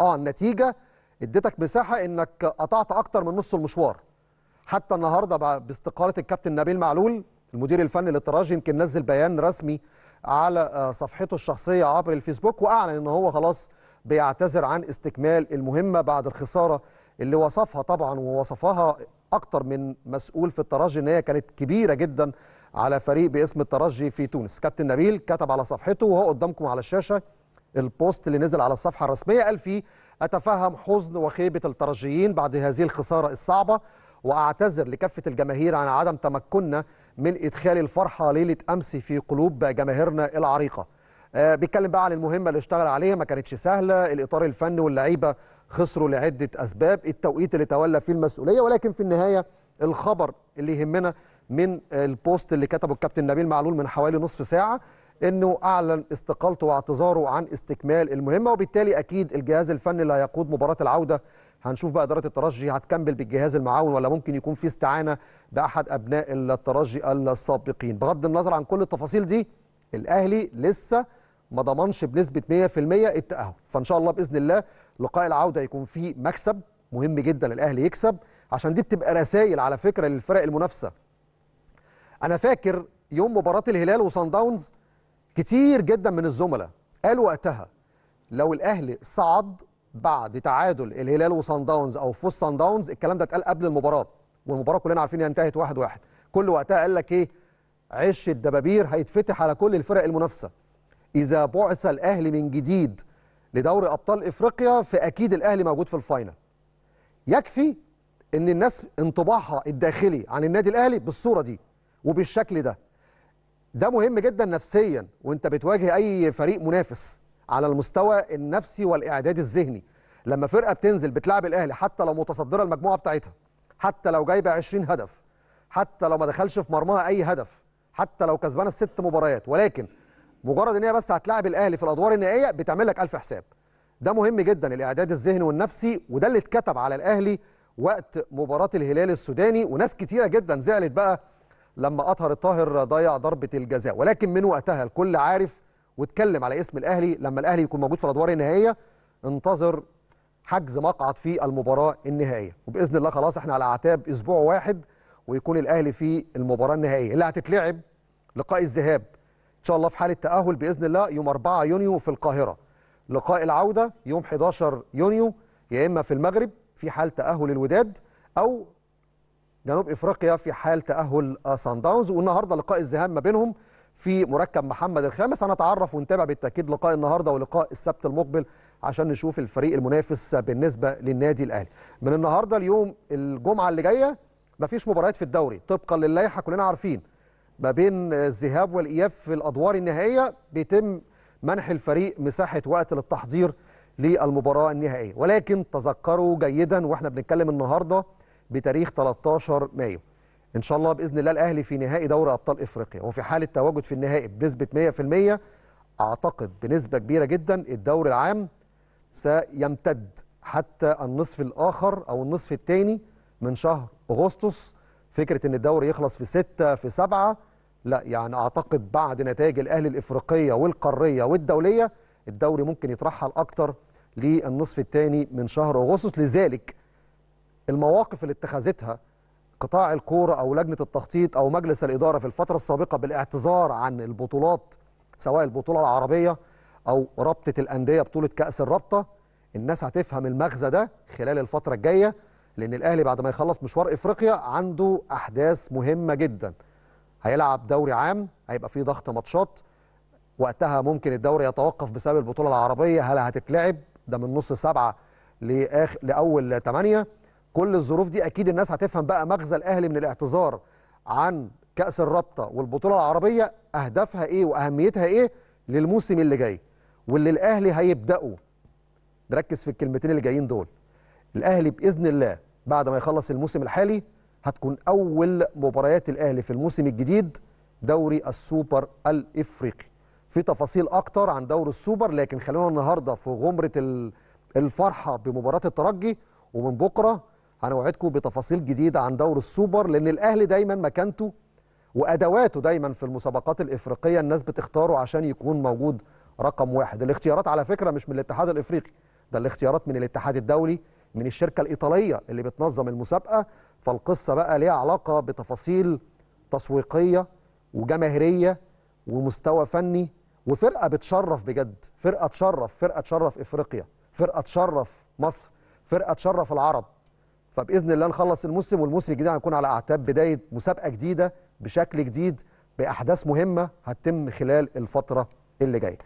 آه النتيجة اديتك مساحة إنك قطعت أكتر من نص المشوار. حتى النهارده باستقالة الكابتن نبيل معلول المدير الفني للترجي يمكن نزل بيان رسمي على آه، صفحته الشخصية عبر الفيسبوك وأعلن إن هو خلاص بيعتذر عن استكمال المهمة بعد الخسارة اللي وصفها طبعا ووصفها أكتر من مسؤول في الترجي إن هي كانت كبيرة جدا على فريق باسم الترجي في تونس. كابتن نبيل كتب على صفحته وهو قدامكم على الشاشة. البوست اللي نزل على الصفحة الرسمية قال فيه أتفهم حزن وخيبة الترجيين بعد هذه الخسارة الصعبة وأعتذر لكافة الجماهير عن عدم تمكننا من إدخال الفرحة ليلة أمس في قلوب جماهيرنا العريقة. آه بيتكلم بقى عن المهمة اللي اشتغل عليها ما كانتش سهلة، الإطار الفني واللعيبة خسروا لعدة أسباب، التوقيت اللي تولى فيه المسؤولية ولكن في النهاية الخبر اللي يهمنا من البوست اللي كتبه الكابتن نبيل معلول من حوالي نصف ساعة إنه أعلن استقالته واعتذاره عن استكمال المهمة وبالتالي أكيد الجهاز الفني اللي هيقود مباراة العودة. هنشوف بقى إدارة الترجي هتكمل بالجهاز المعاون ولا ممكن يكون في استعانة بأحد أبناء الترجي السابقين. بغض النظر عن كل التفاصيل دي الأهلي لسه ما ضمنش بنسبة 100% التأهل. فإن شاء الله بإذن الله لقاء العودة يكون فيه مكسب مهم جدا الأهلي يكسب. عشان دي بتبقى رسائل على فكرة للفرق المنافسة. أنا فاكر يوم مباراة الهلال وصن داونز كتير جدا من الزملاء قالوا وقتها لو الأهلي صعد بعد تعادل الهلال وصن داونز أو فوز صن داونز الكلام ده اتقال قبل المباراة والمباراة كلنا عارفين انتهت واحد واحد. كل وقتها قال لك إيه؟ عش الدبابير هيتفتح على كل الفرق المنافسة. إذا بعث الأهلي من جديد لدوري أبطال إفريقيا فأكيد الأهلي موجود في ال final. يكفي إن الناس انطباعها الداخلي عن النادي الأهلي بالصورة دي وبالشكل ده. ده مهم جدا نفسيا وأنت بتواجه أي فريق منافس على المستوى النفسي والاعداد الذهني. لما فرقة بتنزل بتلعب الأهلي حتى لو متصدرة المجموعة بتاعتها حتى لو جايبة 20 هدف حتى لو ما دخلش في مرماها أي هدف حتى لو كسبانة الست مباريات. ولكن مجرد إن هي بس هتلاعب الأهلي في الأدوار النهائية بتعمل لك ألف حساب. ده مهم جدا الاعداد الذهني والنفسي وده اللي اتكتب على الأهلي وقت مباراة الهلال السوداني. وناس كتيرة جدا زعلت بقى لما أطهر الطاهر ضيع ضربة الجزاء. ولكن من وقتها الكل عارف واتكلم على اسم الأهلي. لما الأهلي يكون موجود في الأدوار النهائية انتظر حجز مقعد في المباراة النهائية. وبإذن الله خلاص إحنا على أعتاب أسبوع واحد ويكون الأهلي في المباراة النهائية. اللي هتتلعب لقاء الذهاب إن شاء الله في حالة تأهل بإذن الله يوم 4 يونيو في القاهرة. لقاء العودة يوم 11 يونيو يا إما في المغرب في حال تأهل الوداد أو جنوب إفريقيا في حال تأهل سان داونز والنهارده لقاء الذهاب ما بينهم في مركب محمد الخامس. هنتعرف ونتابع بالتأكيد لقاء النهارده ولقاء السبت المقبل عشان نشوف الفريق المنافس بالنسبة للنادي الأهلي. من النهارده اليوم الجمعة اللي جاية مفيش مباريات في الدوري. طبقا للائحة كلنا عارفين ما بين الذهاب والإياب في الأدوار النهائية بيتم منح الفريق مساحة وقت للتحضير للمباراة النهائية. ولكن تذكروا جيدا وإحنا بنتكلم النهارده بتاريخ 13 مايو. إن شاء الله بإذن الله الأهلي في نهائي دوري أبطال إفريقيا. وفي حاله تواجد في النهائي بنسبة 100% أعتقد بنسبة كبيرة جدا الدوري العام سيمتد حتى النصف الآخر أو النصف الثاني من شهر أغسطس. فكرة إن الدوري يخلص في 6 في 7 لا يعني أعتقد بعد نتائج الأهلي الإفريقية والقارية والدولية الدوري ممكن يترحل أكتر للنصف الثاني من شهر أغسطس. لذلك المواقف اللي اتخذتها قطاع الكورة أو لجنة التخطيط أو مجلس الإدارة في الفترة السابقة بالاعتذار عن البطولات سواء البطولة العربية أو رابطة الأندية بطولة كأس الرابطة الناس هتفهم المغزى ده خلال الفترة الجاية لأن الأهلي بعد ما يخلص مشوار إفريقيا عنده أحداث مهمة جدا. هيلعب دوري عام هيبقى فيه ضغط ماتشات. وقتها ممكن الدوري يتوقف بسبب البطولة العربية هل هتتلعب؟ ده من نص سبعة لآخر لأول ثمانيه كل الظروف دي أكيد الناس هتفهم بقى مغزى الأهلي من الاعتذار عن كأس الرابطة والبطولة العربية أهدافها إيه وأهميتها إيه للموسم اللي جاي. واللي الأهلي هيبداوا نركز في الكلمتين اللي جايين دول. الأهلي بإذن الله بعد ما يخلص الموسم الحالي هتكون أول مباريات الأهلي في الموسم الجديد دوري السوبر الإفريقي. في تفاصيل أكتر عن دوري السوبر لكن خلونا النهارده في غمرة الفرحة بمباراة الترجي ومن بكرة هنوعدكم بتفاصيل جديدة عن دوري السوبر لأن الأهلي دايما مكانته وأدواته دايما في المسابقات الإفريقية الناس بتختاره عشان يكون موجود رقم واحد. الاختيارات على فكرة مش من الاتحاد الإفريقي ده الاختيارات من الاتحاد الدولي من الشركة الإيطالية اللي بتنظم المسابقة. فالقصة بقى ليها علاقة بتفاصيل تسويقية وجماهيرية ومستوى فني وفرقة بتشرف بجد. فرقة تشرف فرقة تشرف إفريقيا فرقة تشرف مصر فرقة تشرف العرب. فبإذن الله نخلص الموسم والموسم الجديد هنكون على أعتاب بداية مسابقة جديدة بشكل جديد بأحداث مهمة هتتم خلال الفترة اللي جاية.